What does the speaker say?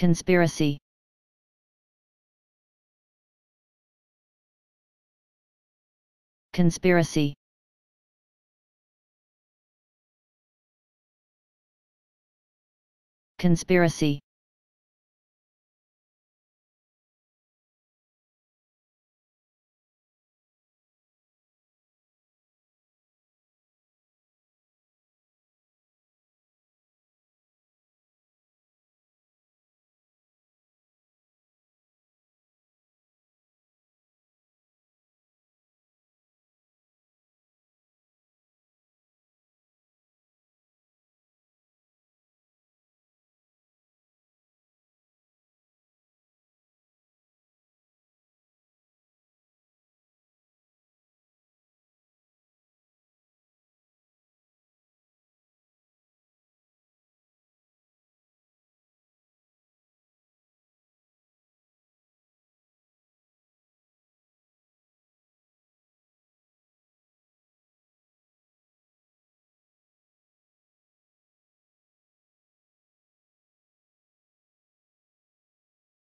conspiracy. Conspiracy. Conspiracy.